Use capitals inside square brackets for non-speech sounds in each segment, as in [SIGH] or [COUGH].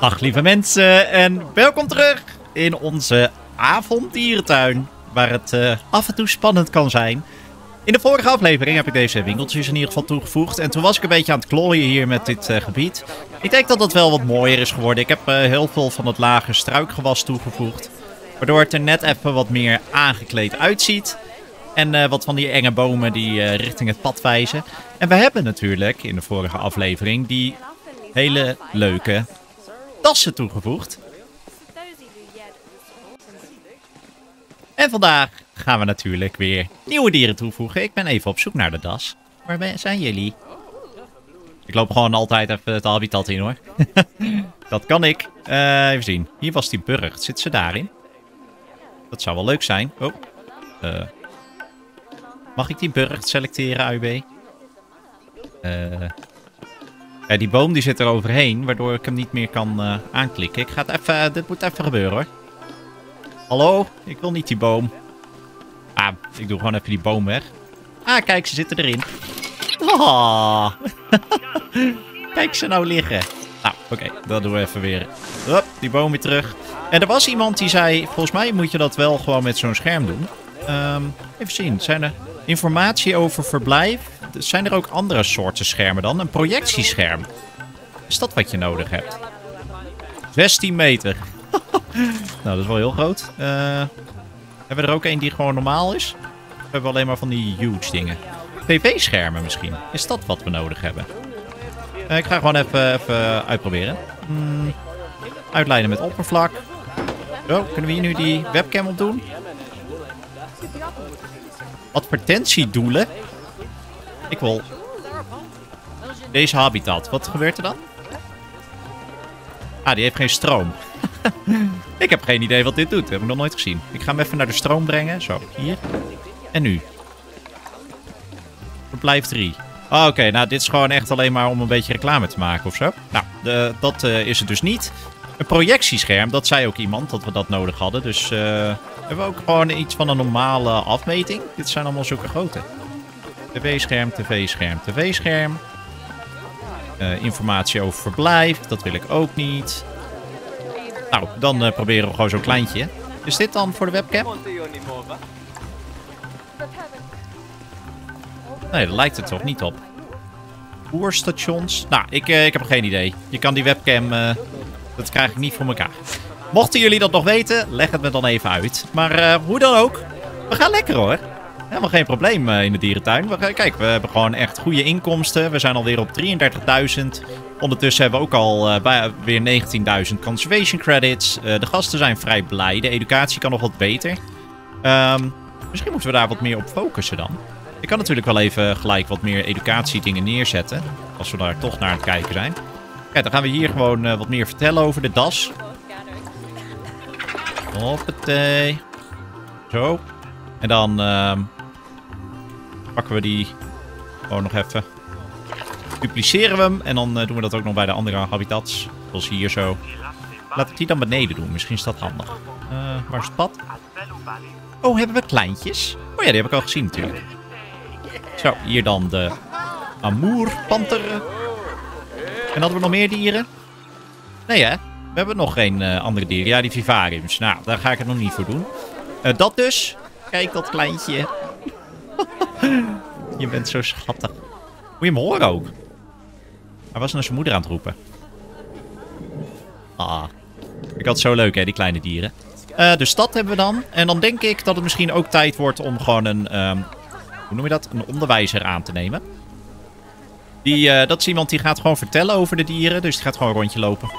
Dag lieve mensen en welkom terug in onze avonddierentuin. Waar het eh, af en toe spannend kan zijn. In de vorige aflevering heb ik deze winkeltjes in ieder geval toegevoegd. En toen was ik een beetje aan het klooien hier met dit eh, gebied. Ik denk dat het wel wat mooier is geworden. Ik heb eh, heel veel van het lage struikgewas toegevoegd. Waardoor het er net even wat meer aangekleed uitziet. En wat van die enge bomen die richting het pad wijzen. En we hebben natuurlijk in de vorige aflevering die hele leuke tassen toegevoegd. En vandaag gaan we natuurlijk weer nieuwe dieren toevoegen. Ik ben even op zoek naar de das. Waar zijn jullie? Ik loop gewoon altijd even het habitat in hoor. [LAUGHS] dat kan ik. Uh, even zien. Hier was die burg. Zit ze daarin? Dat zou wel leuk zijn. Oh. Uh. Mag ik die burg selecteren, AUB? Eh... Ja, die boom die zit er overheen, waardoor ik hem niet meer kan uh, aanklikken. Ik ga het even, uh, dit moet even gebeuren hoor. Hallo? Ik wil niet die boom. Ah, ik doe gewoon even die boom weg. Ah, kijk, ze zitten erin. Oh. [LAUGHS] kijk ze nou liggen. Nou, oké, dat doen we even weer. Hop, die boom weer terug. En er was iemand die zei, volgens mij moet je dat wel gewoon met zo'n scherm doen. Um, even zien, zijn er informatie over verblijf? Zijn er ook andere soorten schermen dan? Een projectiescherm. Is dat wat je nodig hebt? 16 meter. [LAUGHS] nou, dat is wel heel groot. Uh, hebben we er ook een die gewoon normaal is? Of hebben we alleen maar van die huge dingen? PV-schermen misschien. Is dat wat we nodig hebben? Uh, ik ga gewoon even, even uitproberen. Hmm, uitlijnen met oppervlak. Zo, kunnen we hier nu die webcam op doen? Advertentiedoelen? Ik wil deze habitat. Wat gebeurt er dan? Ah, die heeft geen stroom. [LAUGHS] ik heb geen idee wat dit doet. Dat heb ik nog nooit gezien. Ik ga hem even naar de stroom brengen. Zo, hier. En nu? Verblijf 3. Oh, Oké, nou dit is gewoon echt alleen maar om een beetje reclame te maken of zo. Nou, de, dat uh, is het dus niet. Een projectiescherm, dat zei ook iemand dat we dat nodig hadden. Dus uh, hebben we ook gewoon iets van een normale afmeting. Dit zijn allemaal zulke grote. TV-scherm, tv-scherm, tv-scherm. Uh, informatie over verblijf, dat wil ik ook niet. Nou, dan uh, proberen we gewoon zo'n kleintje. Is dit dan voor de webcam? Nee, dat lijkt het toch niet op. Voerstations. Nou, ik, uh, ik heb geen idee. Je kan die webcam... dat krijg ik niet voor elkaar. Mochten jullie dat nog weten, leg het me dan even uit. Maar hoe dan ook, we gaan lekker hoor. Helemaal geen probleem uh, in de dierentuin. We, kijk, we hebben gewoon echt goede inkomsten. We zijn alweer op 33.000. Ondertussen hebben we ook al bij, weer 19.000 conservation credits. De gasten zijn vrij blij. De educatie kan nog wat beter. Um, misschien moeten we daar wat meer op focussen dan. Ik kan natuurlijk wel even gelijk wat meer educatiedingen neerzetten. Als we daar toch naar aan het kijken zijn. Kijk, dan gaan we hier gewoon wat meer vertellen over de das. Hoppatee. Zo. En dan... Uh, pakken we die gewoon nog even. Dupliceren we hem. En dan uh, doen we dat ook nog bij de andere habitats. Zoals hier zo. Laat ik die dan beneden doen. Misschien is dat handig. Uh, waar is het pad? Oh, hebben we kleintjes? Oh ja, die heb ik al gezien natuurlijk. Zo, hier dan de Amourpanter. En hadden we nog meer dieren? Nee hè? We hebben nog geen uh, andere dieren. Ja, die vivariums. Nou, daar ga ik het nog niet voor doen. Dat dus. Kijk, dat kleintje. [LAUGHS] je bent zo schattig. Moet je hem horen ook? Hij was naar zijn moeder aan het roepen. Ah. Ik had het zo leuk, hè, die kleine dieren. Uh, de stad hebben we dan. En dan denk ik dat het misschien ook tijd wordt om gewoon een... Um, hoe noem je dat? Een onderwijzer aan te nemen. Die, uh, dat is iemand die gaat gewoon vertellen over de dieren. Dus die gaat gewoon een rondje lopen.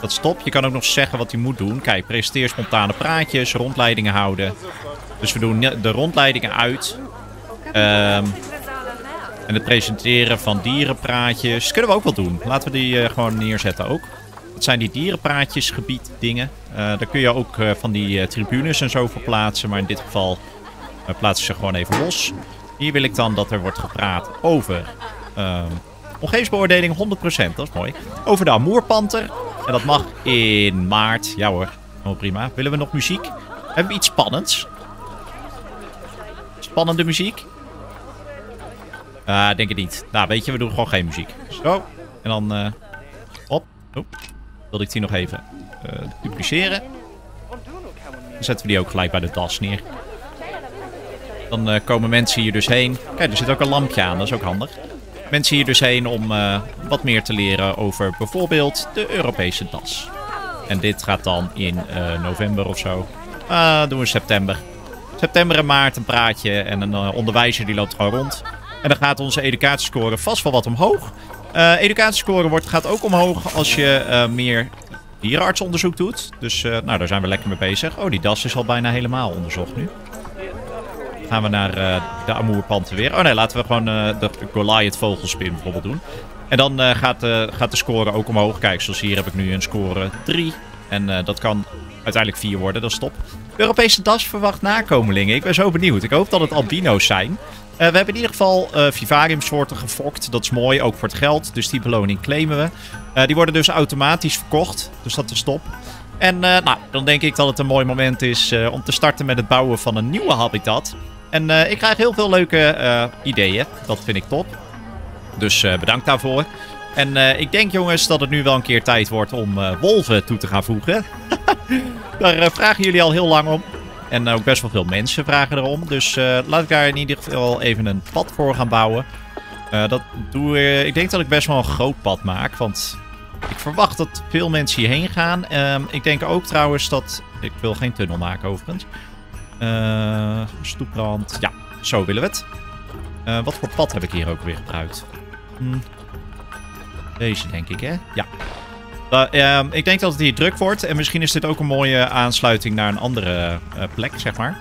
Dat stopt. Je kan ook nog zeggen wat hij moet doen. Kijk, presenteer spontane praatjes, rondleidingen houden. Dus we doen de rondleidingen uit. Um, en het presenteren van dierenpraatjes kunnen we ook wel doen. Laten we die uh, gewoon neerzetten ook. Dat zijn die dierenpraatjesgebied dingen. Uh, daar kun je ook uh, van die tribunes en zo verplaatsen. Maar in dit geval plaatsen ze gewoon even los. Hier wil ik dan dat er wordt gepraat over... Um, omgevingsbeoordeling 100%, dat is mooi. Over de Amoerpanter. En dat mag in maart. Ja hoor, oh, prima. Willen we nog muziek? Hebben we iets spannends? Spannende muziek? Ah, uh, denk ik niet. Nou, weet je, we doen gewoon geen muziek. Zo. En dan... Uh... Oh, wilde ik die nog even uh, dupliceren. Dan zetten we die ook gelijk bij de das neer. Dan uh, komen mensen hier dus heen. Kijk, er zit ook een lampje aan, dat is ook handig. Mensen hier dus heen om uh, wat meer te leren over bijvoorbeeld de Europese das. En dit gaat dan in uh, november of zo. Ah, doen we september. September en maart een praatje en een onderwijzer die loopt gewoon rond. En dan gaat onze educatiescore vast wel wat omhoog. Uh, educatiescore wordt, gaat ook omhoog als je uh, meer dierenartsonderzoek doet. Dus nou, daar zijn we lekker mee bezig. Oh, die das is al bijna helemaal onderzocht nu. Gaan we naar de Amoerpanten weer. Oh nee, laten we gewoon de Goliath vogelspin bijvoorbeeld doen. En dan gaat, gaat de score ook omhoog. Kijk, zoals hier heb ik nu een score 3. En dat kan uiteindelijk 4 worden, dat is top. Europese das verwacht nakomelingen. Ik ben zo benieuwd. Ik hoop dat het albino's zijn. Uh, we hebben in ieder geval uh, vivariumsoorten gefokt. Dat is mooi, ook voor het geld. Dus die beloning claimen we. Die worden dus automatisch verkocht. Dus dat is top. En nou, dan denk ik dat het een mooi moment is om te starten met het bouwen van een nieuwe habitat. En ik krijg heel veel leuke ideeën. Dat vind ik top. Dus bedankt daarvoor. En ik denk jongens dat het nu wel een keer tijd wordt om wolven toe te gaan voegen. [LAUGHS] Daar uh, vragen jullie al heel lang om. En ook best wel veel mensen vragen erom. Dus laat ik daar in ieder geval even een pad voor gaan bouwen. Dat doe, ik denk dat ik best wel een groot pad maak. Want ik verwacht dat veel mensen hierheen gaan. Ehm, ik denk ook trouwens dat... Ik wil geen tunnel maken overigens. stoeprand. Ja, zo willen we het. wat voor pad heb ik hier ook weer gebruikt? Hm. Deze denk ik, hè? Ja. Uh, ik denk dat het hier druk wordt. En misschien is dit ook een mooie aansluiting naar een andere uh, plek, zeg maar.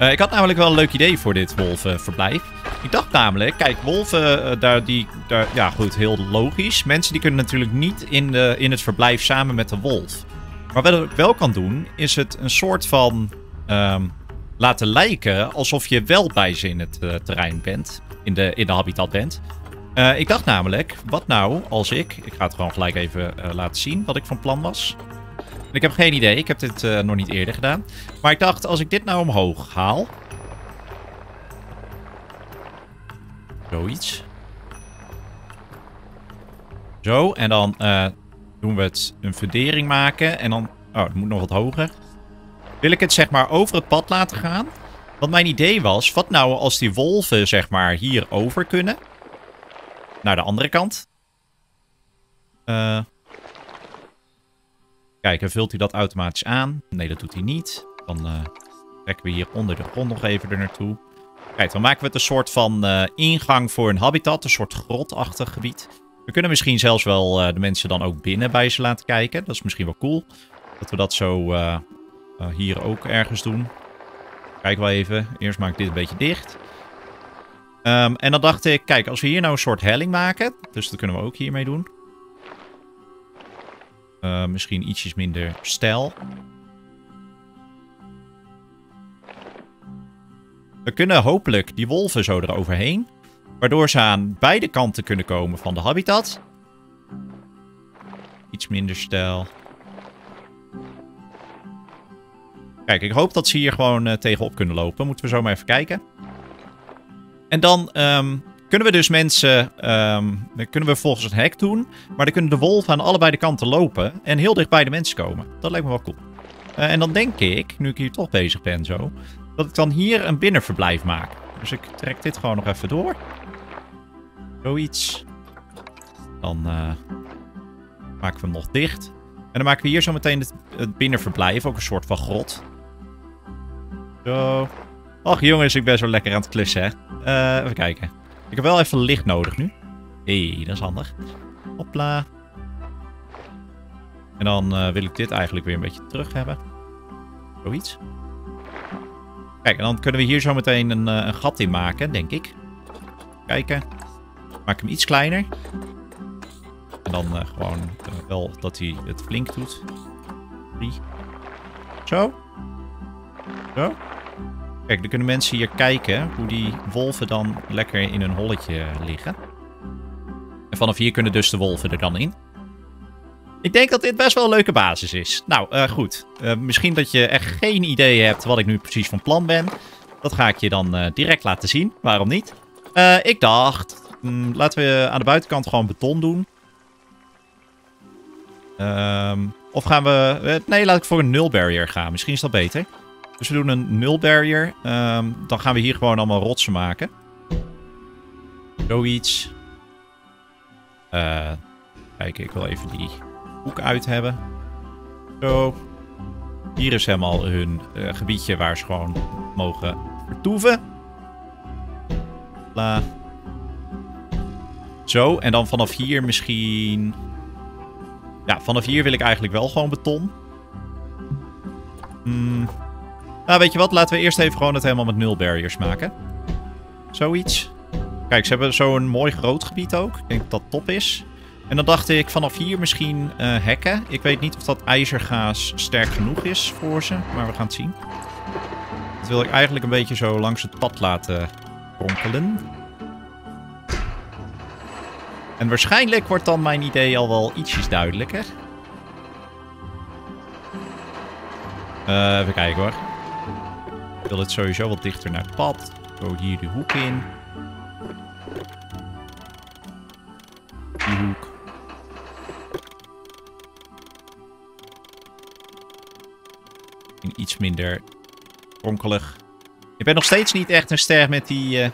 Uh, ik had namelijk wel een leuk idee voor dit wolvenverblijf. Ik dacht namelijk, kijk, wolven, daar, die, daar, ja goed, heel logisch. Mensen die kunnen natuurlijk niet in, de, in het verblijf samen met de wolf. Maar wat ik wel kan doen, is het een soort van um, laten lijken alsof je wel bij ze in het terrein bent. In de, in de habitat bent. Uh, ik dacht namelijk, wat nou als ik... Ik ga het gewoon gelijk even uh, laten zien wat ik van plan was. Ik heb geen idee, ik heb dit uh, nog niet eerder gedaan. Maar ik dacht, als ik dit nou omhoog haal... Zoiets. Zo, en dan doen we het een fundering maken. En dan... Oh, het moet nog wat hoger. Wil ik het zeg maar over het pad laten gaan? Want mijn idee was, wat nou als die wolven zeg maar hier over kunnen naar de andere kant. Uh, kijk, en vult hij dat automatisch aan? Nee, dat doet hij niet. Dan uh, trekken we hier onder de grond nog even er naartoe. Kijk, dan maken we het een soort van uh, ingang voor een habitat. Een soort grotachtig gebied. We kunnen misschien zelfs wel de mensen dan ook binnen bij ze laten kijken. Dat is misschien wel cool. Dat we dat zo hier ook ergens doen. Kijk wel even. Eerst maak ik dit een beetje dicht. Um, en dan dacht ik, kijk, als we hier nou een soort helling maken. Dus dat kunnen we ook hiermee doen. Uh, misschien ietsjes minder stijl. We kunnen hopelijk die wolven zo eroverheen. Waardoor ze aan beide kanten kunnen komen van de habitat. Iets minder stijl. Kijk, ik hoop dat ze hier gewoon uh, tegenop kunnen lopen. Moeten we zo maar even kijken. En dan um, kunnen we dus mensen... Um, kunnen we volgens het hek doen. Maar dan kunnen de wolven aan allebei de kanten lopen. En heel dicht bij de mensen komen. Dat lijkt me wel cool. Uh, en dan denk ik, nu ik hier toch bezig ben zo... Dat ik dan hier een binnenverblijf maak. Dus ik trek dit gewoon nog even door. Zoiets. Dan uh, maken we hem nog dicht. En dan maken we hier zo meteen het, het binnenverblijf. Ook een soort van grot. Zo. Och jongens, ik ben zo lekker aan het klussen, hè. Uh, even kijken. Ik heb wel even licht nodig nu. Hé, hey, dat is handig. Hopla. En dan uh, wil ik dit eigenlijk weer een beetje terug hebben. Zoiets. Kijk, en dan kunnen we hier zo meteen een, uh, een gat in maken, denk ik. Kijken. Maak hem iets kleiner. En dan gewoon wel dat hij het flink doet. Drie. Zo. Zo. Kijk, dan kunnen mensen hier kijken hoe die wolven dan lekker in een holletje liggen. En vanaf hier kunnen dus de wolven er dan in. Ik denk dat dit best wel een leuke basis is. Nou, uh, goed. Uh, misschien dat je echt geen idee hebt wat ik nu precies van plan ben. Dat ga ik je dan uh, direct laten zien. Waarom niet? ik dacht, mm, laten we aan de buitenkant gewoon beton doen. Ehm, of gaan we... eh, Nee, laat ik voor een nul barrier gaan. Misschien is dat beter. Dus we doen een nul barrier. Ehm, dan gaan we hier gewoon allemaal rotsen maken. Zoiets. Eh, kijk, ik wil even die hoek uit hebben. Zo. Hier is helemaal hun eh, gebiedje waar ze gewoon mogen vertoeven. La. Zo, en dan vanaf hier misschien... Ja, vanaf hier wil ik eigenlijk wel gewoon beton. Hmm. Nou, weet je wat? Laten we eerst even gewoon het helemaal met nul barriers maken. Zoiets. Kijk, ze hebben zo'n mooi groot gebied ook. Ik denk dat dat top is. En dan dacht ik vanaf hier misschien eh, hekken. Ik weet niet of dat ijzergaas sterk genoeg is voor ze. Maar we gaan het zien. Dat wil ik eigenlijk een beetje zo langs het pad laten kronkelen. En waarschijnlijk wordt dan mijn idee al wel ietsjes duidelijker. Eh, even kijken hoor. Wil het sowieso wat dichter naar het pad. Zo hier de hoek in. Die hoek. En iets minder kronkelig. Ik ben nog steeds niet echt een ster met die, eh,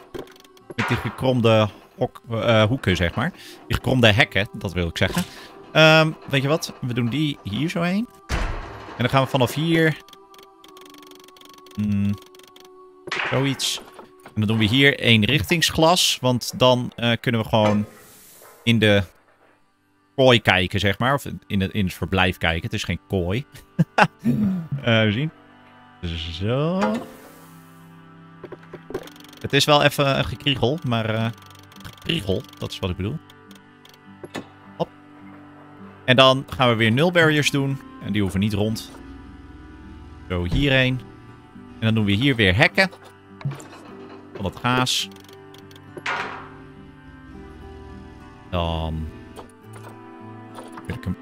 met die gekromde hok, eh, hoeken, zeg maar. Die gekromde hekken, dat wil ik zeggen. Ehm, weet je wat? We doen die hier zo heen. En dan gaan we vanaf hier... Hmm, zoiets. En dan doen we hier één richtingsglas. Want dan eh, kunnen we gewoon in de kooi kijken, zeg maar. Of in het, in het verblijf kijken. Het is geen kooi. [LAUGHS] Eh, we zien. Zo. Het is wel even een gekriegel, maar... eh gekriegel, dat is wat ik bedoel. Hop. En dan gaan we weer nul barriers doen. En die hoeven niet rond. Zo hierheen. En dan doen we hier weer hekken. Van het gaas. Dan... Wil ik hem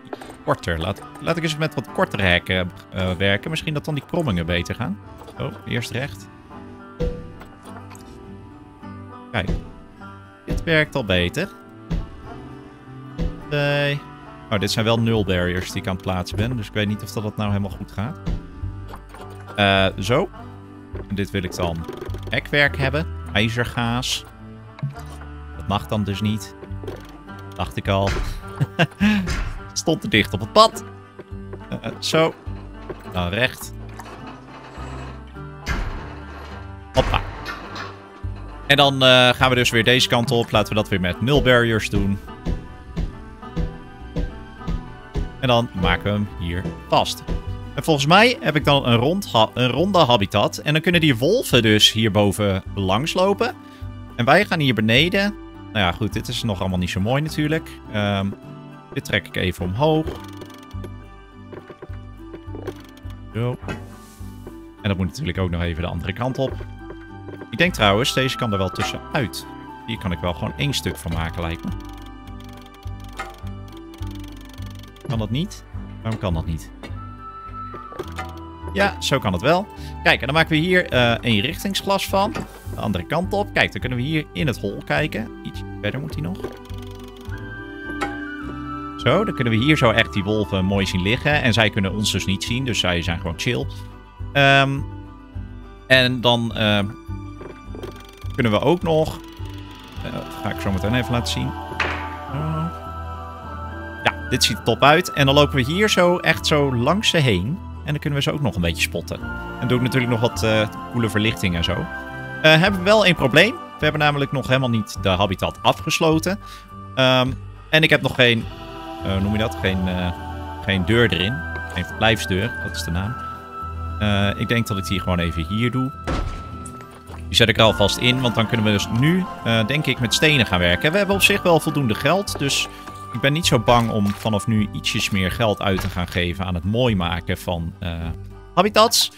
korter. Laat, laat ik eens met wat kortere hekken eh, werken. Misschien dat dan die krommingen beter gaan. Oh, eerst recht. Kijk. Dit werkt al beter. Nee. Oh, dit zijn wel nul barriers die ik aan het plaatsen ben. Dus ik weet niet of dat, dat nou helemaal goed gaat. Eh, zo. Dit wil ik dan hekwerk hebben. IJzergaas. Dat mag dan dus niet. Dacht ik al. [LAUGHS] Stond te dicht op het pad. Eh, eh, zo. Dan recht. Hoppa. En dan eh, gaan we dus weer deze kant op. Laten we dat weer met nul barriers doen. En dan maken we hem hier vast. En volgens mij heb ik dan een, rond een ronde habitat. En dan kunnen die wolven dus hierboven langslopen. En wij gaan hier beneden. Nou ja, goed, dit is nog allemaal niet zo mooi natuurlijk. Ehm, dit trek ik even omhoog. Zo. En dat moet natuurlijk ook nog even de andere kant op. Ik denk trouwens, deze kan er wel tussenuit. Hier kan ik wel gewoon één stuk van maken, lijkt me. Kan dat niet? Waarom kan dat niet? Ja, zo kan het wel. Kijk, en dan maken we hier eh een richtingsglas van. De andere kant op. Kijk, dan kunnen we hier in het hol kijken. Iets verder moet hij nog. Zo, dan kunnen we hier zo echt die wolven mooi zien liggen. En zij kunnen ons dus niet zien, dus zij zijn gewoon chill. Ehm, en dan ehm, kunnen we ook nog... eh, ga ik zo meteen even laten zien. Ja, dit ziet er top uit. En dan lopen we hier zo echt zo langs ze heen. En dan kunnen we ze ook nog een beetje spotten. En doe ik natuurlijk nog wat eh coole verlichting en zo. Eh, hebben we wel een probleem. We hebben namelijk nog helemaal niet de habitat afgesloten. Ehm, en ik heb nog geen... eh, hoe noem je dat? Geen, eh, geen deur erin. Geen verblijfsdeur, dat is de naam. Eh, ik denk dat ik die gewoon even hier doe. Die zet ik er alvast in, want dan kunnen we dus nu, eh, denk ik, met stenen gaan werken. We hebben op zich wel voldoende geld, dus ik ben niet zo bang om vanaf nu ietsjes meer geld uit te gaan geven aan het mooi maken van eh, habitats.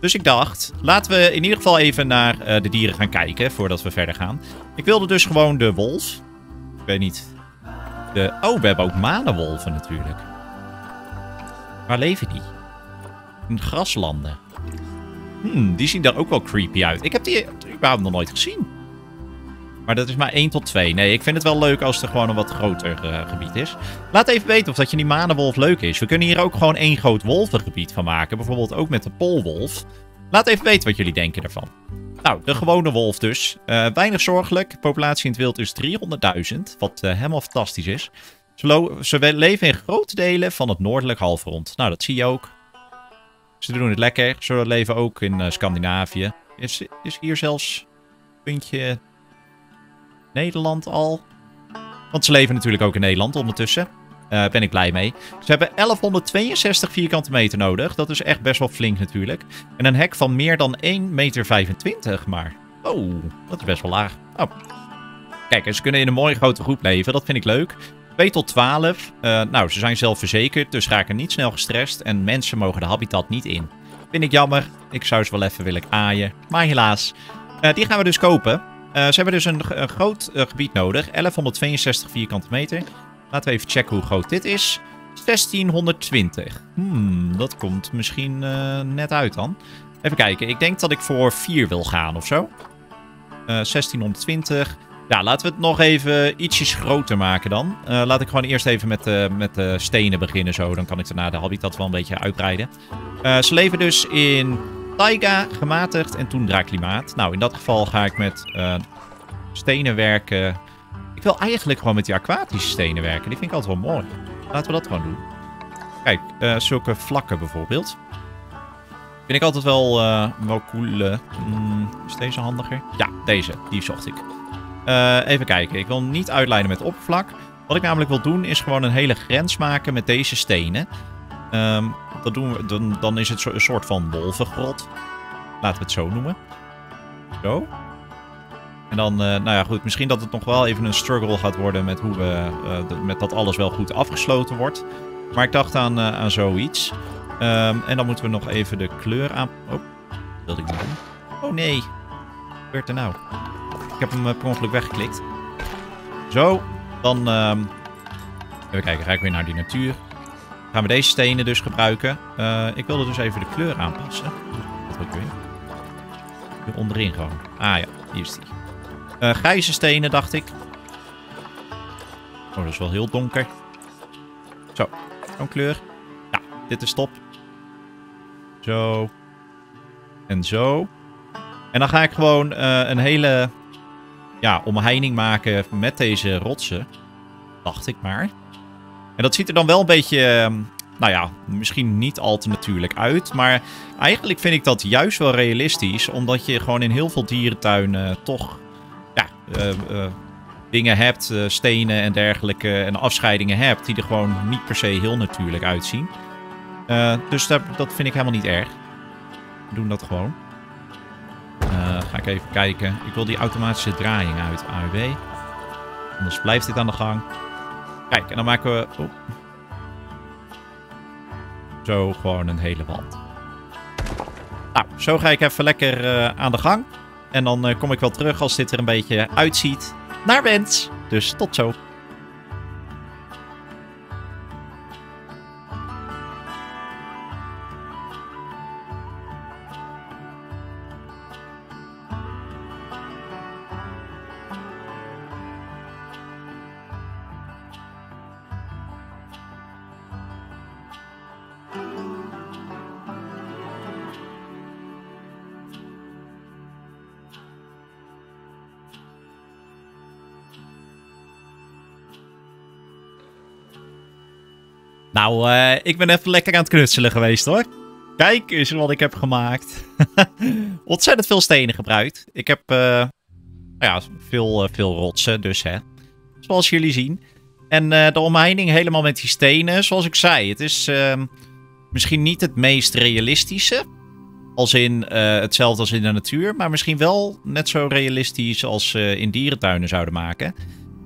Dus ik dacht, laten we in ieder geval even naar eh, de dieren gaan kijken voordat we verder gaan. Ik wilde dus gewoon de wolf. Ik weet niet. De... Oh, we hebben ook manenwolven natuurlijk. Waar leven die? In graslanden. Hmm, die zien er ook wel creepy uit. Ik heb die überhaupt nog nooit gezien. Maar dat is maar 1 tot 2. Nee, ik vind het wel leuk als er gewoon een wat groter uh, gebied is. Laat even weten of dat je die manenwolf leuk is. We kunnen hier ook gewoon één groot wolvengebied van maken. Bijvoorbeeld ook met de polwolf. Laat even weten wat jullie denken ervan. Nou, de gewone wolf dus. Uh, weinig zorgelijk. Populatie in het wild is 300.000. Wat uh, helemaal fantastisch is. Ze, ze, leven in grote delen van het noordelijk halfrond. Nou, dat zie je ook. Ze doen het lekker. Ze leven ook in Scandinavië. Is, is hier zelfs puntje Nederland al? Want ze leven natuurlijk ook in Nederland ondertussen. Uh, ben ik blij mee. Ze hebben 1162 vierkante meter nodig. Dat is echt best wel flink natuurlijk. En een hek van meer dan 1,25 meter maar. Oh, dat is best wel laag. Oh. Kijk, ze kunnen in een mooie grote groep leven. Dat vind ik leuk. 2 tot 12. Uh, nou, ze zijn zelfverzekerd, dus raken niet snel gestrest. En mensen mogen de habitat niet in. Vind ik jammer. Ik zou ze wel even willen aaien. Maar helaas. Uh, die gaan we dus kopen. Uh, ze hebben dus een, groot gebied nodig. 1162 vierkante meter. Laten we even checken hoe groot dit is. 1620. Hmm, dat komt misschien net uit dan. Even kijken. Ik denk dat ik voor 4 wil gaan of zo. 1620. Ja, laten we het nog even ietsjes groter maken dan. Laat ik gewoon eerst even met, met de stenen beginnen zo. Dan kan ik daarna de habitat wel een beetje uitbreiden. Ze leven dus in taiga, gematigd en toendra klimaat. Nou, in dat geval ga ik met stenen werken. Ik wil eigenlijk gewoon met die aquatische stenen werken. Die vind ik altijd wel mooi. Laten we dat gewoon doen. Kijk, zulke vlakken bijvoorbeeld. Vind ik altijd wel, wel cool. Mm, is deze handiger? Ja, deze. Die zocht ik. Uh, even kijken. Ik wil niet uitleiden met oppervlak. Wat ik namelijk wil doen is gewoon een hele grens maken met deze stenen. Um, dat doen we, dan, dan is het een soort van wolvengrot. Laten we het zo noemen. Zo. En dan, uh, nou ja goed, misschien dat het nog wel even een struggle gaat worden met hoe we, uh, met dat alles wel goed afgesloten wordt. Maar ik dacht aan, aan zoiets. Um, en dan moeten we nog even de kleur aan... Oh, wilde ik niet doen. Oh nee. Wat gebeurt er nou? Ik heb hem eh, per ongeluk weggeklikt. Zo, dan... Um, even kijken, ga ik weer naar die natuur. Gaan we deze stenen dus gebruiken. Uh, ik wilde dus even de kleur aanpassen. Wat ook weer? Hier onderin gewoon. Ah ja, hier is die. Uh, grijze stenen, dacht ik. Oh, dat is wel heel donker. Zo, zo'n kleur. Ja, dit is top. Zo. En zo. En dan ga ik gewoon uh, een hele ja, omheining maken met deze rotsen. Dacht ik maar. En dat ziet er dan wel een beetje, ehm, nou ja, misschien niet al te natuurlijk uit. Maar eigenlijk vind ik dat juist wel realistisch. Omdat je gewoon in heel veel dierentuinen toch, ja, uh, uh, dingen hebt, stenen en dergelijke. En afscheidingen hebt die er gewoon niet per se heel natuurlijk uitzien. dus dat, vind ik helemaal niet erg. We doen dat gewoon. Ga ik even kijken. Ik wil die automatische draaiing uit AUW. Anders blijft dit aan de gang. Kijk, en dan maken we... Oh. Zo gewoon een hele wand. Nou, zo ga ik even lekker uh, aan de gang. En dan uh, kom ik wel terug als dit er een beetje uitziet. Naar wens. Dus tot zo. Nou, uh, ik ben even lekker aan het knutselen geweest hoor. Kijk eens wat ik heb gemaakt. [LAUGHS] Ontzettend veel stenen gebruikt. Ik heb uh, nou ja, veel, uh, veel rotsen, dus hè. Zoals jullie zien. En de omheining helemaal met die stenen. Zoals ik zei, het is ehm, misschien niet het meest realistische. Als in hetzelfde als in de natuur. Maar misschien wel net zo realistisch als in dierentuinen zouden maken.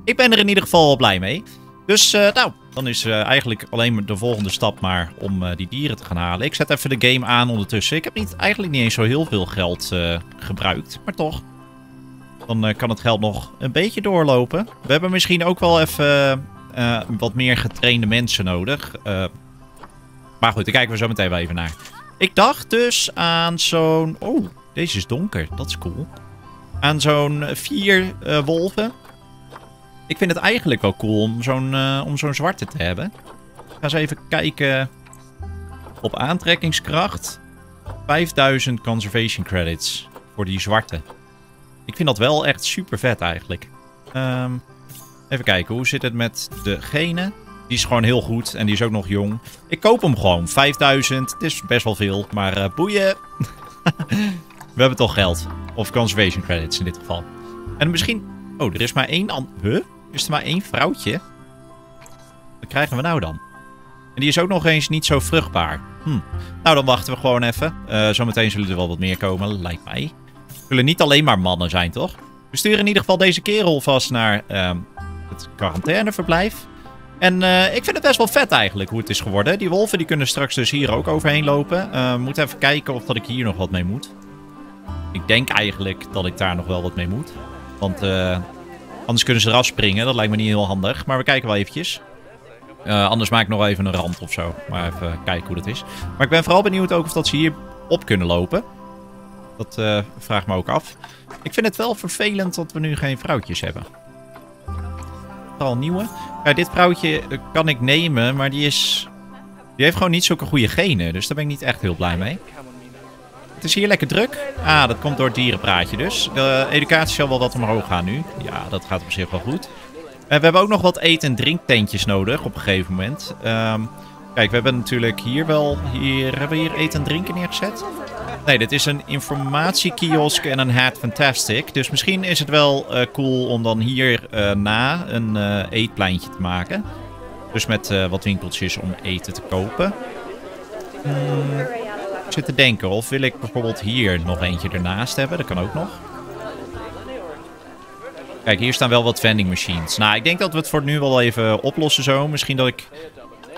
Ik ben er in ieder geval blij mee. Dus nou, dan is uh, eigenlijk alleen de volgende stap maar om uh, die dieren te gaan halen. Ik zet even de game aan ondertussen. Ik heb niet, eigenlijk niet eens zo heel veel geld gebruikt. Maar toch. Dan kan het geld nog een beetje doorlopen. We hebben misschien ook wel even wat meer getrainde mensen nodig. maar goed, daar kijken we zo meteen wel even naar. Ik dacht dus aan zo'n... Oh, deze is donker. Dat is cool. aan zo'n vier eh, wolven. Ik vind het eigenlijk wel cool om zo'n eh, om zo'n zwarte te hebben. Ga eens even kijken op aantrekkingskracht. 5000 conservation credits voor die zwarte. Ik vind dat wel echt super vet eigenlijk. Ehm, even kijken, hoe zit het met de gene? Die is gewoon heel goed en die is ook nog jong. Ik koop hem gewoon. 5000, het is best wel veel, maar uh, boeien. [LAUGHS] We hebben toch geld. Of conservation credits in dit geval. En misschien... Oh, er is maar één... An... Huh? Is er maar één vrouwtje? Wat krijgen we nou dan? En die is ook nog eens niet zo vruchtbaar. Hm. Nou, dan wachten we gewoon even. Uh, zometeen zullen er wel wat meer komen, lijkt mij. Het zullen niet alleen maar mannen zijn, toch? We sturen in ieder geval deze kerel vast naar uh, het quarantaineverblijf. En uh, ik vind het best wel vet eigenlijk hoe het is geworden. Die wolven die kunnen straks dus hier ook overheen lopen. Uh, we moeten even kijken of dat ik hier nog wat mee moet. Ik denk eigenlijk dat ik daar nog wel wat mee moet. Want uh, anders kunnen ze eraf springen. Dat lijkt me niet heel handig. Maar we kijken wel eventjes. Uh, anders maak ik nog even een rand of zo. Maar even kijken hoe dat is. Maar ik ben vooral benieuwd ook of dat ze hier op kunnen lopen. Dat uh, vraagt me ook af. Ik vind het wel vervelend dat we nu geen vrouwtjes hebben. Vooral nieuwe. Dit vrouwtje kan ik nemen, maar die is... Die heeft gewoon niet zulke goede genen. Dus daar ben ik niet echt heel blij mee. Is hier lekker druk. Ah, dat komt door het dierenpraatje dus. De educatie zal wel wat omhoog gaan nu. Ja, dat gaat op zich wel goed. En we hebben ook nog wat eten- en drinktentjes nodig op een gegeven moment. Um, kijk, we hebben natuurlijk hier wel... Hier, hebben we hier eten en drinken neergezet? Nee, dit is een informatiekiosk en een Hat Fantastic. Dus misschien is het wel uh, cool om dan hier uh, na een eetpleintje te maken. Dus met wat winkeltjes om eten te kopen. Hmm, zit te denken, of wil ik bijvoorbeeld hier nog eentje ernaast hebben? Dat kan ook nog. Kijk, hier staan wel wat vending machines. Nou, ik denk dat we het voor nu wel even oplossen zo. Misschien dat ik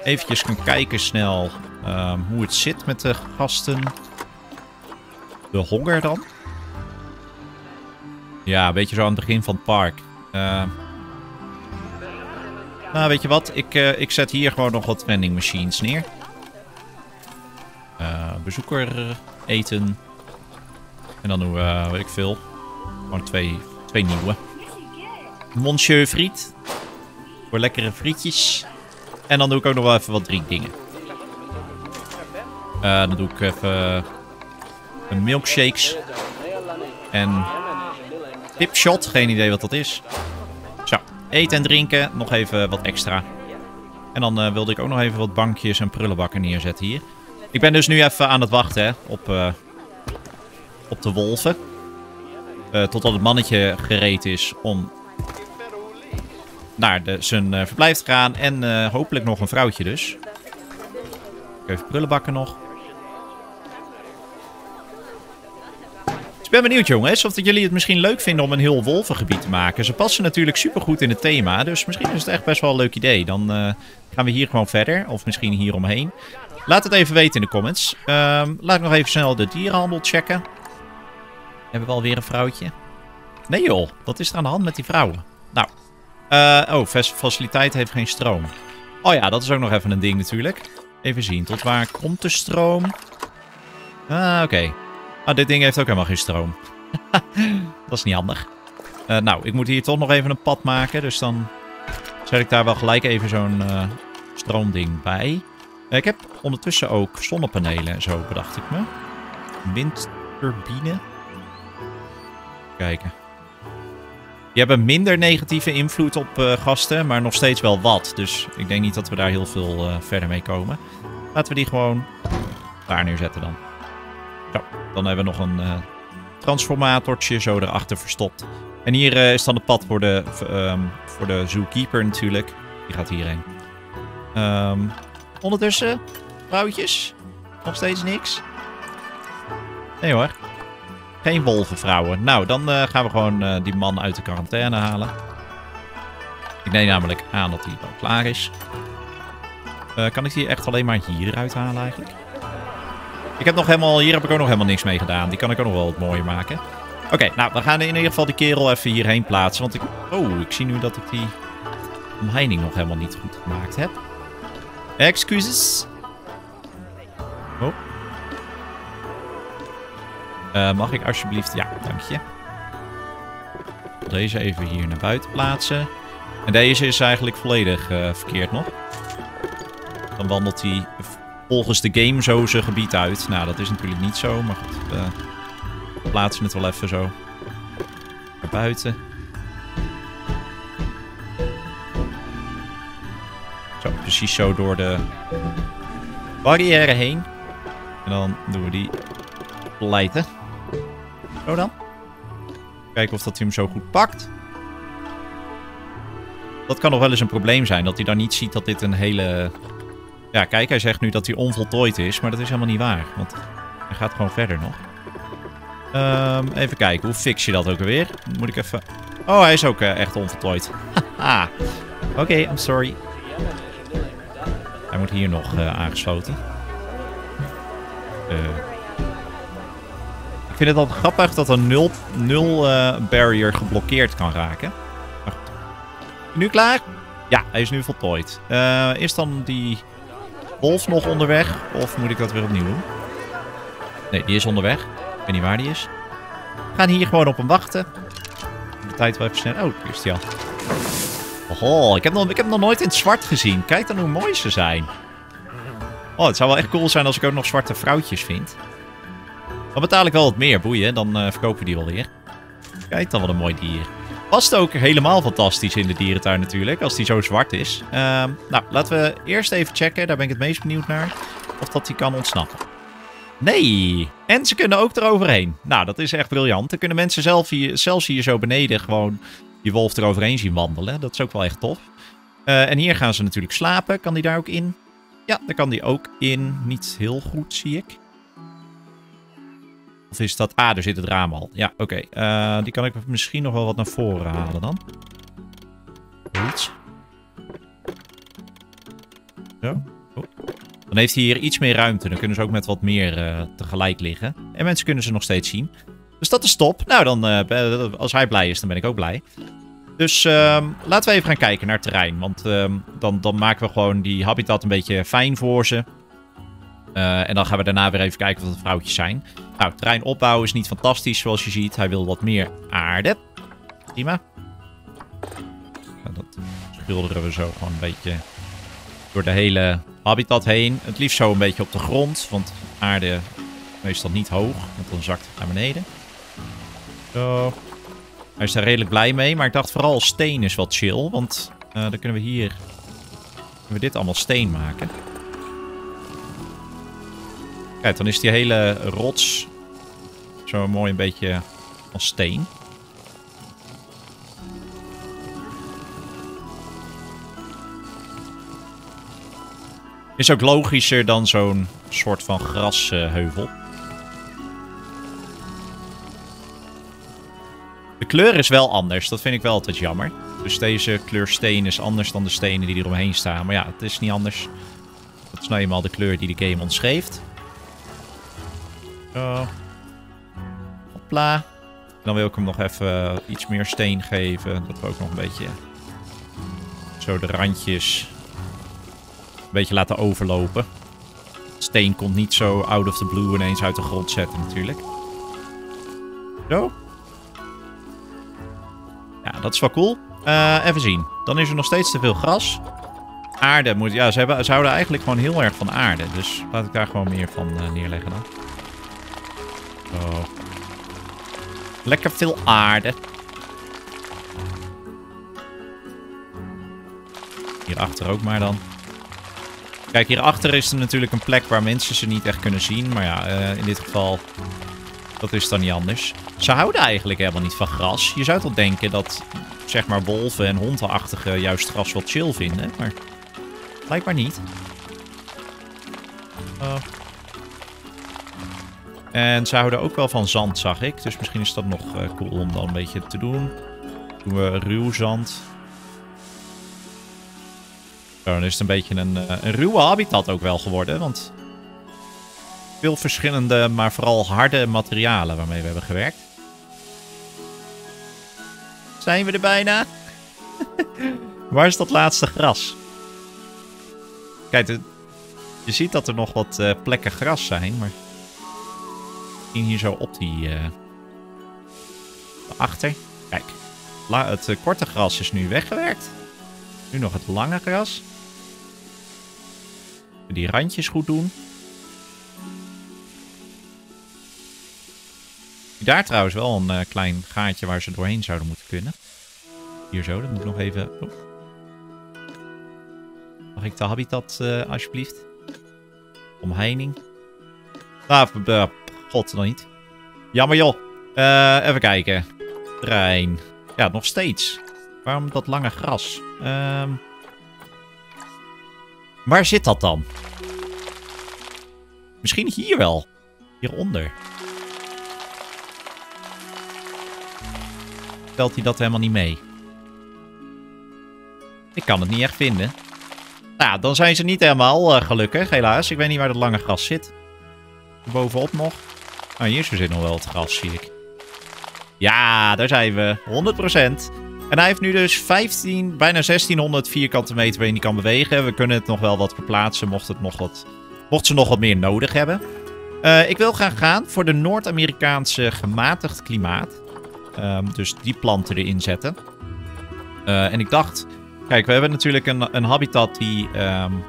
eventjes kan kijken snel um, hoe het zit met de gasten. De honger dan? Ja, een beetje zo aan het begin van het park. Uh, nou, weet je wat? Ik, uh, ik zet hier gewoon nog wat vending machines neer. Uh, bezoeker eten. En dan doen we, weet ik veel. Gewoon twee, twee nieuwe. Monsieur friet. Voor lekkere frietjes. En dan doe ik ook nog wel even wat drinkdingen. Uh, dan doe ik even een milkshakes. En tipshot. Geen idee wat dat is. Zo, eten en drinken. Nog even wat extra. En dan wilde ik ook nog even wat bankjes en prullenbakken neerzetten hier. Ik ben dus nu even aan het wachten op, uh, op de wolven. Uh, totdat het mannetje gereed is om naar de, zijn uh, verblijf te gaan. En hopelijk nog een vrouwtje dus. Even prullenbakken nog. Dus ik ben benieuwd jongens, of dat jullie het misschien leuk vinden om een heel wolvengebied te maken. Ze passen natuurlijk supergoed in het thema, dus misschien is het echt best wel een leuk idee. Dan gaan we hier gewoon verder, of misschien hier omheen. Laat het even weten in de comments. Um, laat ik nog even snel de dierenhandel checken. Hebben we alweer een vrouwtje? Nee joh, wat is er aan de hand met die vrouwen? Nou, uh, oh, faciliteit heeft geen stroom. Oh ja, dat is ook nog even een ding natuurlijk. Even zien, tot waar komt de stroom? Ah, oké. Okay. Ah, dit ding heeft ook helemaal geen stroom. [LAUGHS] dat is niet handig. Uh, nou, ik moet hier toch nog even een pad maken. Dus dan zet ik daar wel gelijk even zo'n uh, stroomding bij. Ik heb ondertussen ook zonnepanelen en zo, bedacht ik me. Windturbine. Kijken. Die hebben minder negatieve invloed op uh, gasten, maar nog steeds wel wat. Dus ik denk niet dat we daar heel veel uh, verder mee komen. Laten we die gewoon daar neerzetten dan. Zo, dan hebben we nog een uh, transformatortje zo erachter verstopt. En hier is dan het pad voor de, um, voor de zookeeper natuurlijk. Die gaat hierheen. Um, ondertussen, vrouwtjes. Nog steeds niks. Nee hoor. Geen wolvenvrouwen. Nou, dan uh, gaan we gewoon uh, die man uit de quarantaine halen. Ik neem namelijk aan dat hij wel klaar is. Uh, kan ik die echt alleen maar hier eruit halen eigenlijk? Ik heb nog helemaal, hier heb ik ook nog helemaal niks mee gedaan. Die kan ik ook nog wel wat mooier maken. Oké, nou, we gaan in ieder geval die kerel even hierheen plaatsen. Want ik... Oh, ik zie nu dat ik die omheining nog helemaal niet goed gemaakt heb. Excuses. Oh. Uh, mag ik alsjeblieft... Ja, dank je. Deze even hier naar buiten plaatsen. En deze is eigenlijk volledig uh, verkeerd nog. Dan wandelt hij volgens de game zo zijn gebied uit. Nou, dat is natuurlijk niet zo, maar goed. Uh, we plaatsen het wel even zo. Naar buiten. Zo, precies zo door de barrière heen. En dan doen we die pleiten. Zo dan. Kijken of dat hij hem zo goed pakt. Dat kan nog wel eens een probleem zijn. Dat hij dan niet ziet dat dit een hele... Ja, kijk, hij zegt nu dat hij onvoltooid is. Maar dat is helemaal niet waar. Want hij gaat gewoon verder nog. Um, even kijken, hoe fix je dat ook alweer? Moet ik even... Oh, hij is ook uh, echt onvoltooid. [LAUGHS] Haha. Oké, okay, I'm sorry. Hij moet hier nog uh, aangesloten. Uh, ik vind het altijd grappig dat een nul, nul barrier geblokkeerd kan raken. Nu klaar? Ja, hij is nu voltooid. Is dan die wolf nog onderweg? Of moet ik dat weer opnieuw doen? Nee, die is onderweg. Ik weet niet waar die is. We gaan hier gewoon op hem wachten. De tijd wel even snel. Oh, hier is die al. Oh, ik heb, nog, ik heb nog nooit in het zwart gezien. Kijk dan hoe mooi ze zijn. Oh, het zou wel echt cool zijn als ik ook nog zwarte vrouwtjes vind. Dan betaal ik wel wat meer, boeien. Dan uh, verkopen we die wel weer. Kijk dan wat een mooi dier. Past ook helemaal fantastisch in de dierentuin natuurlijk, als die zo zwart is. Uh, nou, laten we eerst even checken, daar ben ik het meest benieuwd naar, of dat die kan ontsnappen. Nee! En ze kunnen ook eroverheen. Nou, dat is echt briljant. Dan kunnen mensen zelf hier, zelfs hier zo beneden gewoon die wolf eroverheen zien wandelen. Dat is ook wel echt tof. Uh, en hier gaan ze natuurlijk slapen. Kan die daar ook in? Ja, daar kan die ook in. Niet heel goed, zie ik. Of is dat... Ah, er zit het raam al. Ja, oké. Uh, die kan ik misschien nog wel wat naar voren halen dan. Iets. Zo. Oh. Dan heeft hij hier iets meer ruimte. Dan kunnen ze ook met wat meer uh, tegelijk liggen. En mensen kunnen ze nog steeds zien. Dus dat is top. Nou, dan, uh, als hij blij is, dan ben ik ook blij. Dus uh, laten we even gaan kijken naar het terrein. Want uh, dan, dan maken we gewoon die habitat een beetje fijn voor ze. Uh, en dan gaan we daarna weer even kijken wat de vrouwtjes zijn. Nou, terrein opbouwen is niet fantastisch zoals je ziet. Hij wil wat meer aarde. Prima. Nou, dat schilderen we zo gewoon een beetje door de hele habitat heen. Het liefst zo een beetje op de grond, want aarde meestal niet hoog, want dan zakt het naar beneden. Zo. Hij is daar redelijk blij mee, maar ik dacht vooral steen is wat chill, want uh, dan kunnen we hier kunnen we dit allemaal steen maken. Kijk, dan is die hele rots zo mooi een beetje als steen. Is ook logischer dan zo'n soort van grasheuvel. Kleur is wel anders. Dat vind ik wel altijd jammer. Dus deze kleur steen is anders dan de stenen die eromheen staan. Maar ja, het is niet anders. Dat is nou eenmaal de kleur die de game ons geeft. Zo. Hopla. Dan wil ik hem nog even iets meer steen geven. Dat we ook nog een beetje... Zo de randjes... Een beetje laten overlopen. Steen komt niet zo out of the blue ineens uit de grond zetten natuurlijk. Zo. Ja, dat is wel cool. Uh, even zien. Dan is er nog steeds te veel gras. Aarde moet... Ja, ze, hebben, ze houden eigenlijk gewoon heel erg van aarde. Dus laat ik daar gewoon meer van uh, neerleggen dan. Lekker veel aarde. Hierachter ook maar dan. Kijk, hierachter is er natuurlijk een plek waar mensen ze niet echt kunnen zien. Maar ja, uh, in dit geval... Dat is dan niet anders. Ze houden eigenlijk helemaal niet van gras. Je zou toch denken dat, zeg maar, wolven en hondenachtigen juist gras wat chill vinden. Maar blijkbaar niet. Uh. En ze houden ook wel van zand, zag ik. Dus misschien is dat nog uh, cool om dan een beetje te doen. Doen we ruw zand. Zo, dan is het een beetje een, uh, een ruwe habitat ook wel geworden. Want veel verschillende, maar vooral harde materialen waarmee we hebben gewerkt. Zijn we er bijna? [LAUGHS] Waar is dat laatste gras? Kijk, je ziet dat er nog wat uh, plekken gras zijn, maar... Misschien hier zo op die... Uh, achter. Kijk. la- het eh, korte gras is nu weggewerkt. Nu nog het lange gras. Die randjes goed doen. Daar trouwens wel een eh, klein gaatje waar ze doorheen zouden moeten kunnen. Hier zo, dat moet nog even... Mag ik de habitat eh, alsjeblieft? Omheining. Ah, uh, god, nog niet. Jammer joh. Eh, even kijken. Trein. Ja, nog steeds. Waarom dat lange gras? Ehm waar zit dat dan? Misschien hier wel. Hieronder. Telt hij dat helemaal niet mee? Ik kan het niet echt vinden. Nou, dan zijn ze niet helemaal uh, gelukkig, helaas. Ik weet niet waar dat lange gras zit. Bovenop nog. Nou, hier zit nog wel het gras, zie ik. Ja, daar zijn we. 100%. En hij heeft nu dus 15, bijna 1600 vierkante meter waarin hij kan bewegen. We kunnen het nog wel wat verplaatsen, mocht, het nog wat, mocht ze nog wat meer nodig hebben. Uh, ik wil graag gaan voor de Noord-Amerikaanse gematigd klimaat. Um, dus die planten erin zetten. Uh, en ik dacht, kijk, we hebben natuurlijk een, een habitat die um,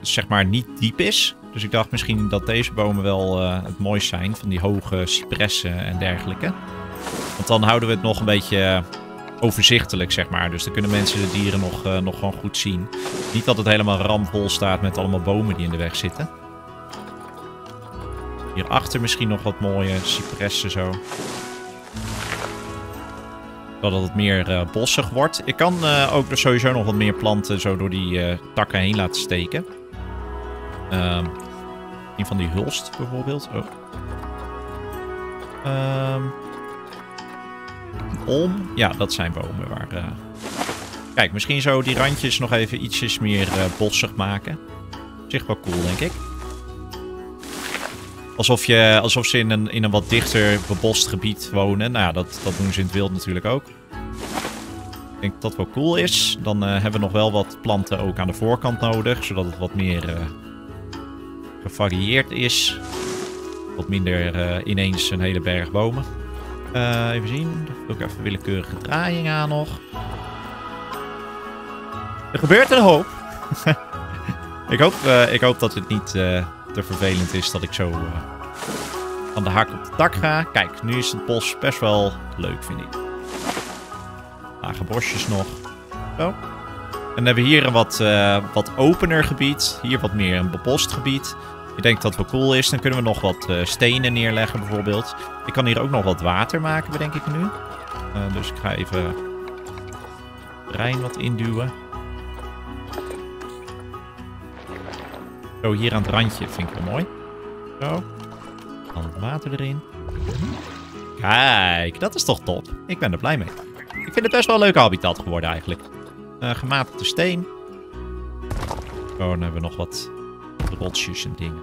zeg maar niet diep is. Dus ik dacht misschien dat deze bomen wel uh, het mooist zijn. Van die hoge cipressen en dergelijke. Want dan houden we het nog een beetje overzichtelijk, zeg maar. Dus dan kunnen mensen de dieren nog, uh, nog gewoon goed zien. Niet dat het helemaal ramvol staat met allemaal bomen die in de weg zitten. Hierachter misschien nog wat mooie cipressen zo. Dat het meer uh, bossig wordt. Ik kan uh, ook sowieso nog wat meer planten zo door die uh, takken heen laten steken. Um, een van die hulst bijvoorbeeld. Oh. Om. Ja, dat zijn bomen waar... Kijk, misschien zo die randjes nog even ietsjes meer bossig maken. Zich wel cool, denk ik. Alsof, je, alsof ze in een, in een wat dichter bebost gebied wonen. Nou ja, dat, dat doen ze in het wild natuurlijk ook. Ik denk dat dat wel cool is. Dan uh, hebben we nog wel wat planten ook aan de voorkant nodig. Zodat het wat meer uh, gevarieerd is. Wat minder uh, ineens een hele berg bomen. Even zien. Ook even willekeurige draaiing aan nog. Er gebeurt een hoop. [LAUGHS] ik, hoop, ik hoop dat het niet te vervelend is dat ik zo van de hak op het dak ga. Kijk, nu is het bos best wel leuk, vind ik. Lage bosjes nog. Zo. En dan hebben we hier een wat, wat opener gebied. Hier wat meer een bebost gebied. Ik denk dat wel cool is. Dan kunnen we nog wat uh, stenen neerleggen bijvoorbeeld. Ik kan hier ook nog wat water maken, bedenk ik nu. Uh, dus ik ga even Rijn wat induwen. Zo, hier aan het randje vind ik wel mooi. Zo. Dan het water erin. Kijk, dat is toch top. Ik ben er blij mee. Ik vind het best wel een leuke habitat geworden eigenlijk. Uh, gematigde steen. Zo, dan hebben we nog wat rotsjes en dingen.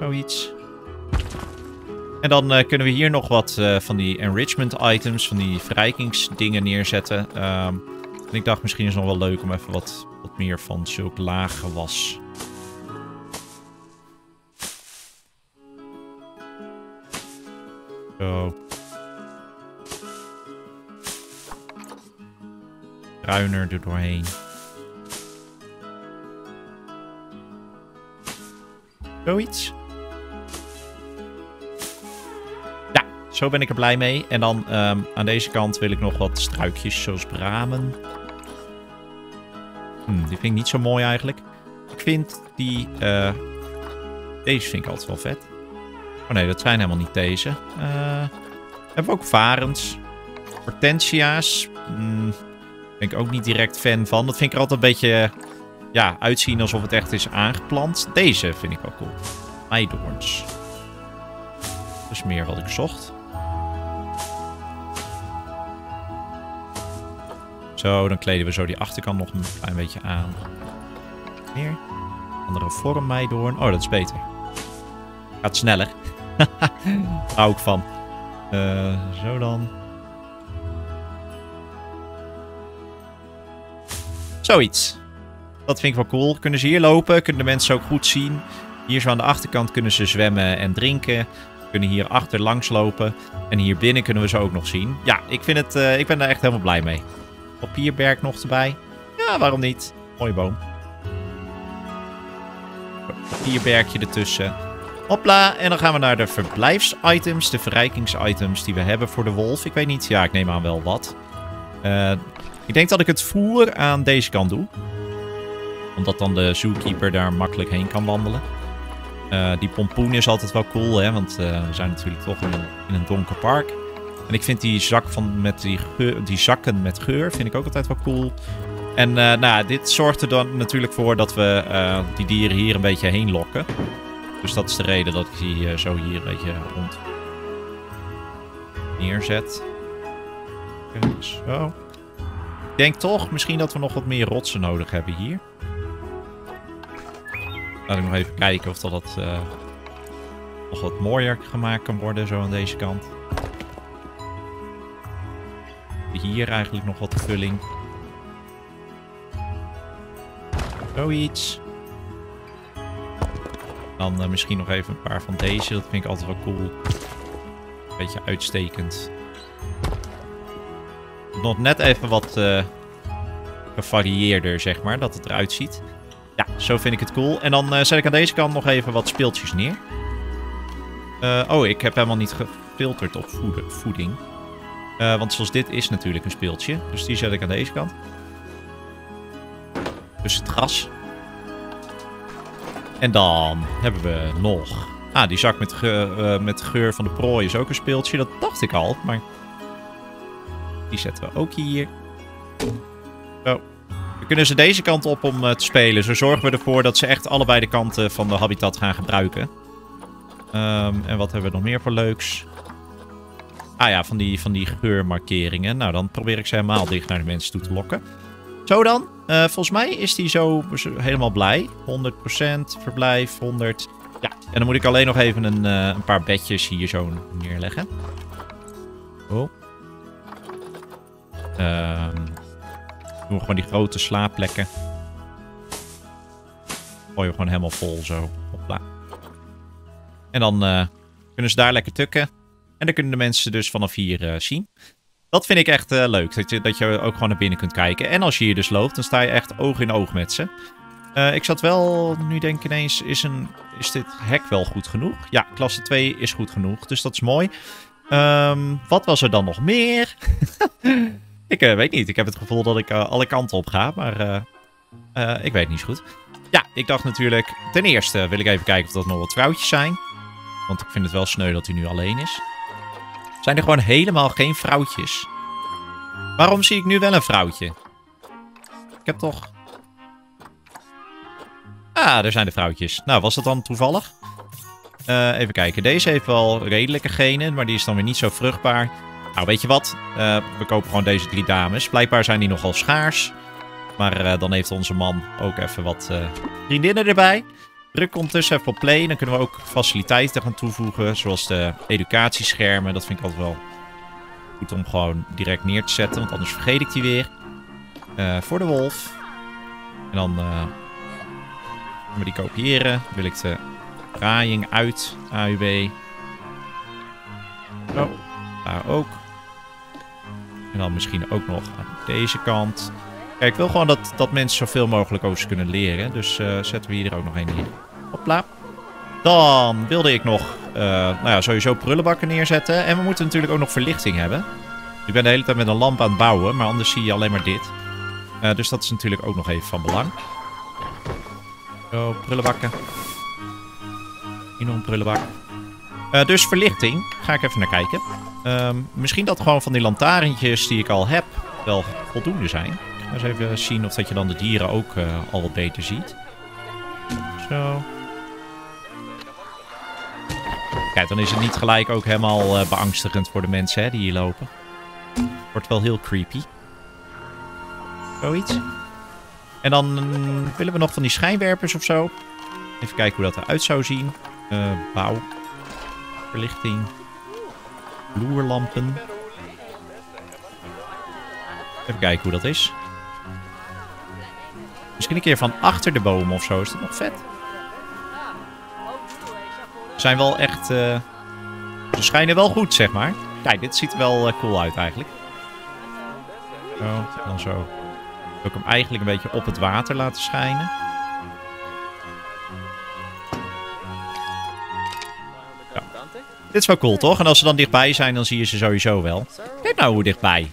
Zoiets. En dan uh, kunnen we hier nog wat uh, van die enrichment items, van die verrijkingsdingen neerzetten. Um, en ik dacht misschien is het nog wel leuk om even wat, wat meer van zulk laag gewas. Zo. Bruiner er doorheen. Zoiets. Ja, zo ben ik er blij mee. En dan um, aan deze kant wil ik nog wat struikjes, zoals bramen. Hm, die vind ik niet zo mooi eigenlijk. Ik vind die... Uh, deze vind ik altijd wel vet. Oh nee, dat zijn helemaal niet deze. Uh, hebben ook varens. Hortensia's. Hm, ben ik ook niet direct fan van. Dat vind ik er altijd een beetje ja, uitzien alsof het echt is aangeplant. Deze vind ik wel cool. Eidoorns. Dat is meer wat ik zocht. Zo, dan kleden we zo die achterkant nog een klein beetje aan. Meer. Andere vorm meidoorn. Oh, dat is beter. Gaat sneller. [LAUGHS] Hou ik van. Uh, zo dan. Zoiets. Dat vind ik wel cool. Kunnen ze hier lopen? Kunnen de mensen ook goed zien? Hier zo aan de achterkant kunnen ze zwemmen en drinken. Kunnen hier achter langs lopen. En hier binnen kunnen we ze ook nog zien. Ja, ik, vind het, uh, ik ben daar echt helemaal blij mee. Papierberg nog erbij. Ja, waarom niet? Mooie boom. Papierbergje ertussen. Hopla, en dan gaan we naar de verblijfsitems, de verrijkingsitems die we hebben voor de wolf. Ik weet niet, ja, ik neem aan wel wat. Uh, ik denk dat ik het voer aan deze kant doe. Omdat dan de zookeeper daar makkelijk heen kan wandelen. Uh, die pompoen is altijd wel cool, hè, want uh, we zijn natuurlijk toch in een donker park. En ik vind die, zak van, met die, die zakken met geur vind ik ook altijd wel cool. En uh, nou, dit zorgt er dan natuurlijk voor dat we die dieren hier een beetje heen lokken. Dus dat is de reden dat ik die zo hier een beetje rond neerzet. Zo. Ik denk toch misschien dat we nog wat meer rotsen nodig hebben hier. Laat ik nog even kijken of dat uh, nog wat mooier gemaakt kan worden, zo aan deze kant. Hier eigenlijk nog wat vulling. Zoiets. Dan uh, misschien nog even een paar van deze. Dat vind ik altijd wel cool. Beetje uitstekend. Nog net even wat uh, gevarieerder, zeg maar. Dat het eruit ziet. Ja, zo vind ik het cool. En dan uh, zet ik aan deze kant nog even wat speeltjes neer. Oh, ik heb helemaal niet gefilterd op voeding. Uh, want zoals dit is natuurlijk een speeltje. Dus die zet ik aan deze kant. Dus het gras. En dan hebben we nog... Ah, die zak met, ge met geur van de prooi is ook een speeltje. Dat dacht ik al, maar... Die zetten we ook hier. Zo. We kunnen ze deze kant op om uh, te spelen. Zo zorgen we ervoor dat ze echt allebei de kanten van de habitat gaan gebruiken. Um, en wat hebben we nog meer voor leuks? Ah ja, van die, van die geurmarkeringen. Nou, dan probeer ik ze helemaal dicht naar de mensen toe te lokken. Zo dan. Uh, volgens mij is die zo helemaal blij. 100% verblijf, 100. Ja, en dan moet ik alleen nog even een, uh, een paar bedjes hier zo neerleggen. Oh. Um, doen we gewoon die grote slaapplekken. Gooien we gewoon helemaal vol zo. Hopla. En dan uh, kunnen ze daar lekker tukken. En dan kunnen de mensen dus vanaf hier uh, zien. Dat vind ik echt uh, leuk. Dat je, dat je ook gewoon naar binnen kunt kijken. En als je hier dus loopt, dan sta je echt oog in oog met ze. ik zat wel, nu denk ik ineens, is, een, is dit hek wel goed genoeg? Ja, klasse 2 is goed genoeg. Dus dat is mooi. Um, wat was er dan nog meer? [LAUGHS] Ik weet niet. Ik heb het gevoel dat ik alle kanten op ga. Maar ik weet niet zo goed. Ja, ik dacht natuurlijk... Ten eerste wil ik even kijken of dat nog wat vrouwtjes zijn. Want ik vind het wel sneu dat hij nu alleen is. Zijn er gewoon helemaal geen vrouwtjes? Waarom zie ik nu wel een vrouwtje? Ik heb toch... Ah, daar zijn de vrouwtjes. Nou, was dat dan toevallig? even kijken. Deze heeft wel redelijke genen, maar die is dan weer niet zo vruchtbaar. Nou, weet je wat? Uh, we kopen gewoon deze drie dames. Blijkbaar zijn die nogal schaars. Maar uh, dan heeft onze man ook even wat vriendinnen erbij. Druk ondertussen even op play. Dan kunnen we ook faciliteiten gaan toevoegen. Zoals de educatieschermen. Dat vind ik altijd wel goed om gewoon direct neer te zetten. Want anders vergeet ik die weer. voor de wolf. En dan gaan we die kopiëren. Dan wil ik de draaiing uit AUB. Zo, daar ook. En dan misschien ook nog aan deze kant. Kijk, ik wil gewoon dat, dat mensen zoveel mogelijk over ze kunnen leren. Dus uh, zetten we hier er ook nog een neer. Hopla. Dan wilde ik nog, uh, nou ja, sowieso prullenbakken neerzetten. En we moeten natuurlijk ook nog verlichting hebben. Ik ben de hele tijd met een lamp aan het bouwen, maar anders zie je alleen maar dit. Uh, dus dat is natuurlijk ook nog even van belang. Zo, prullenbakken. Hier nog een prullenbak. Uh, dus verlichting, ga ik even naar kijken. Um, misschien dat gewoon van die lantaarntjes die ik al heb wel voldoende zijn. Ik ga eens even zien of dat je dan de dieren ook uh, al wat beter ziet. Zo. Kijk, dan is het niet gelijk ook helemaal uh, beangstigend voor de mensen hè, die hier lopen. Wordt wel heel creepy. Zoiets. En dan um, willen we nog van die schijnwerpers of zo. Even kijken hoe dat eruit zou zien. Uh, bouw. Verlichting. Vloerlampen. Even kijken hoe dat is. Misschien een keer van achter de bomen of zo. Is dat nog vet? Zijn wel echt uh, Ze schijnen wel goed, zeg maar. Kijk, dit ziet er wel eh, cool uit eigenlijk. Zo, dan zo. Wil ik hem eigenlijk een beetje op het water laten schijnen. Dit is wel cool, toch? En als ze dan dichtbij zijn, dan zie je ze sowieso wel. Kijk nou hoe dichtbij.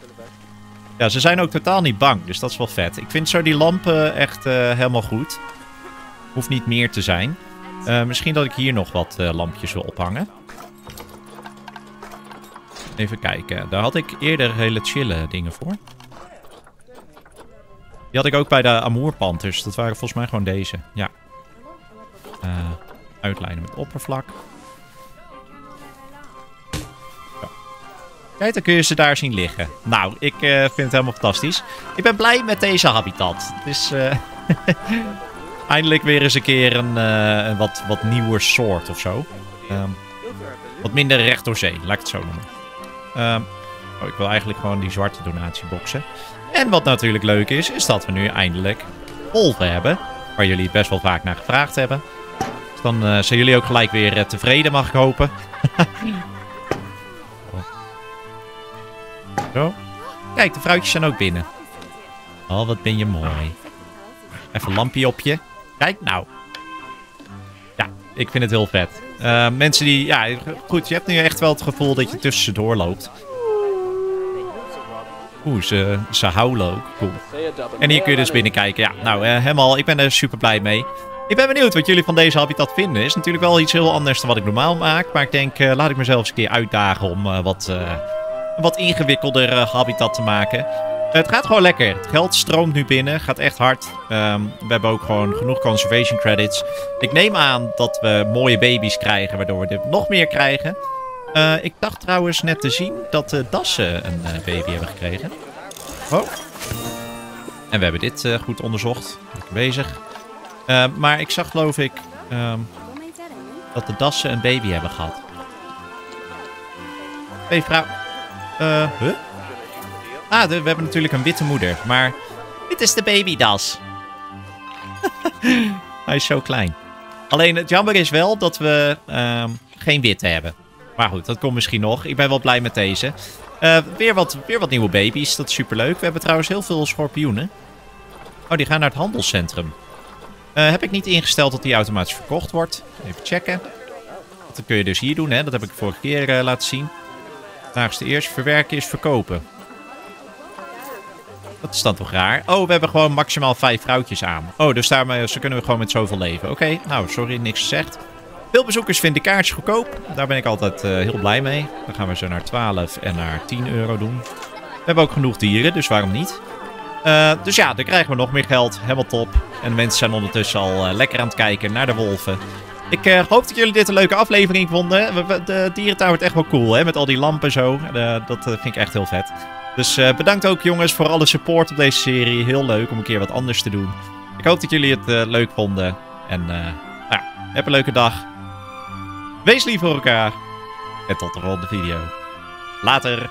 Ja, ze zijn ook totaal niet bang, dus dat is wel vet. Ik vind zo die lampen echt uh, helemaal goed. Hoeft niet meer te zijn. Uh, misschien dat ik hier nog wat uh, lampjes wil ophangen. Even kijken. Daar had ik eerder hele chille dingen voor. Die had ik ook bij de Amour Panthers. Dat waren volgens mij gewoon deze. Ja. Uh, uitlijnen met oppervlak. Kijk, dan kun je ze daar zien liggen. Nou, ik vind het helemaal fantastisch. Ik ben blij met deze habitat. Uh, [LAUGHS] eindelijk weer eens een keer een, een wat, wat nieuwer soort of zo. Um, wat minder recht door zee, laat ik het zo noemen. Um, oh, ik wil eigenlijk gewoon die zwarte donatieboxen. En wat natuurlijk leuk is, is dat we nu eindelijk wolven hebben. Waar jullie best wel vaak naar gevraagd hebben. Dus dan uh, zijn jullie ook gelijk weer uh, tevreden, mag ik hopen. [LAUGHS] Zo. Kijk, de fruitjes zijn ook binnen. Oh, wat ben je mooi. Even een lampje op je. Kijk nou. Ja, ik vind het heel vet. Uh, mensen die... Ja, goed, je hebt nu echt wel het gevoel dat je tussen ze doorloopt. Oeh, ze, ze ook. Cool. En hier kun je dus binnenkijken. Ja, nou, uh, helemaal. Ik ben er super blij mee. Ik ben benieuwd wat jullie van deze habitat vinden. Is natuurlijk wel iets heel anders dan wat ik normaal maak. Maar ik denk, uh, laat ik mezelf eens een keer uitdagen om uh, wat, wat ingewikkelder habitat te maken. Het gaat gewoon lekker. Het geld stroomt nu binnen. Gaat echt hard. Um, we hebben ook gewoon genoeg conservation credits. Ik neem aan dat we mooie baby's krijgen, waardoor we er nog meer krijgen. Uh, ik dacht trouwens net te zien dat de dassen een uh, baby hebben gekregen. Oh. En we hebben dit uh, goed onderzocht. Lekker bezig. maar ik zag geloof ik um, dat de dassen een baby hebben gehad. Hey vrouw. Eh, huh? Ah, we hebben natuurlijk een witte moeder. Maar dit is de babydas. [LAUGHS] Hij is zo klein. Alleen het jammer is wel dat we um, geen witte hebben. Maar goed, dat komt misschien nog. Ik ben wel blij met deze. Uh, weer, wat, weer wat nieuwe baby's. Dat is superleuk. We hebben trouwens heel veel schorpioenen. Oh, die gaan naar het handelscentrum. Uh, heb ik niet ingesteld dat die automatisch verkocht wordt. Even checken. Dat kun je dus hier doen, hè. Dat heb ik vorige keer uh, laten zien. Laagste eerst. Verwerken is verkopen. Dat is dan toch raar. Oh, we hebben gewoon maximaal vijf vrouwtjes aan. Oh, dus daarmee zo kunnen we gewoon met zoveel leven. Oké, nou, sorry, niks gezegd. Veel bezoekers vinden kaartjes goedkoop. Daar ben ik altijd uh, heel blij mee. Dan gaan we ze naar 12 en naar 10 euro doen. We hebben ook genoeg dieren, dus waarom niet? Uh, dus ja, dan krijgen we nog meer geld. Helemaal top. En de mensen zijn ondertussen al uh, lekker aan het kijken naar de wolven. Ik hoop dat jullie dit een leuke aflevering vonden. De dierentuin wordt echt wel cool, hè? Met al die lampen zo. dat vind ik echt heel vet. Dus eh, bedankt ook jongens voor alle support op deze serie. Heel leuk om een keer wat anders te doen. Ik hoop dat jullie het eh, leuk vonden. En eh, nou, heb een leuke dag. Wees lief voor elkaar. En tot de volgende video. Later.